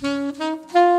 Mm-hmm.